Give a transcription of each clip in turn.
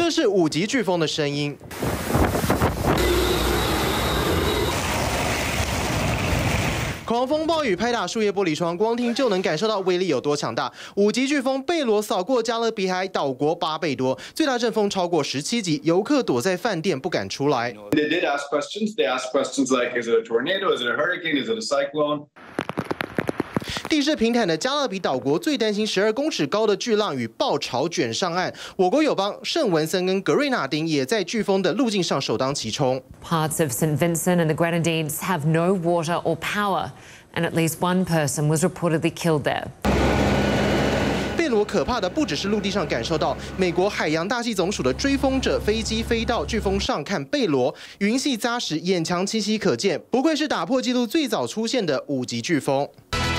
这是五级飓风的声音。狂风暴雨拍打树叶玻璃窗，光听就能感受到威力有多强大。五级飓风贝罗扫过加勒比海岛国八倍多，最大阵风超过十七级，游客躲在饭店不敢出来。They did ask questions. They asked questions like, "Is it a tornado? Is it a hurricane? Is it a cyclone?" 地势平坦的加勒比岛国最担心十二公尺高的巨浪与暴潮卷上岸。我国友邦圣文森跟格瑞纳丁也在飓风的路径上首当其冲。Parts of St. Vincent and the Grenadines have no water or power, and at least one person was reportedly killed there. 贝罗可怕的不只是陆地上感受到，美国海洋大气总署的追风者飞机飞到飓风上看贝罗，云系扎实，眼墙清晰可见，不愧是打破纪录最早出现的五级飓风。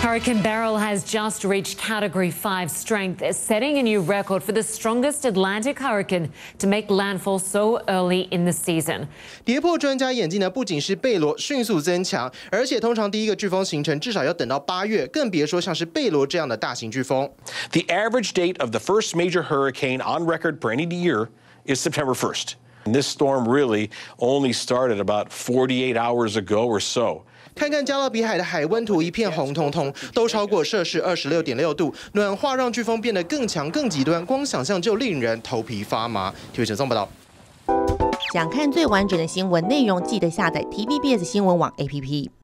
Hurricane Beryl has just reached Category 5 strength, setting a new record for the strongest Atlantic hurricane to make landfall so early in the season. 跌破专家眼镜的不仅是贝罗迅速增强，而且通常第一个飓风形成至少要等到八月，更别说像是贝罗这样的大型飓风。The average date of the first major hurricane on record for any year is September 1st. And this storm really only started about 48 hours ago or so. 看看加勒比海的海温图，一片红彤彤，都超过摄氏二十六点六度。暖化让飓风变得更强、更极端，光想象就令人头皮发麻。体育陈松报道。想看最完整的新闻内容，记得下载 TVBS 新闻网 APP。